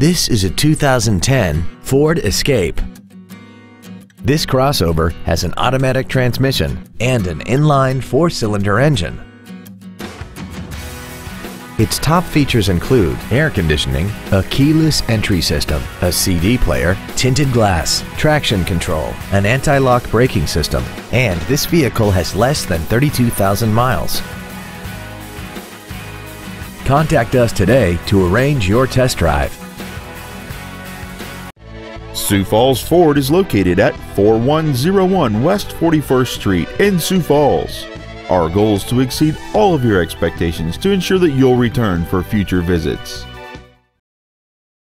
This is a 2010 Ford Escape. This crossover has an automatic transmission and an inline four-cylinder engine. Its top features include air conditioning, a keyless entry system, a CD player, tinted glass, traction control, an anti-lock braking system, and this vehicle has less than 32,000 miles. Contact us today to arrange your test drive. Sioux Falls Ford is located at 4101 West 41st Street in Sioux Falls. Our goal is to exceed all of your expectations to ensure that you'll return for future visits.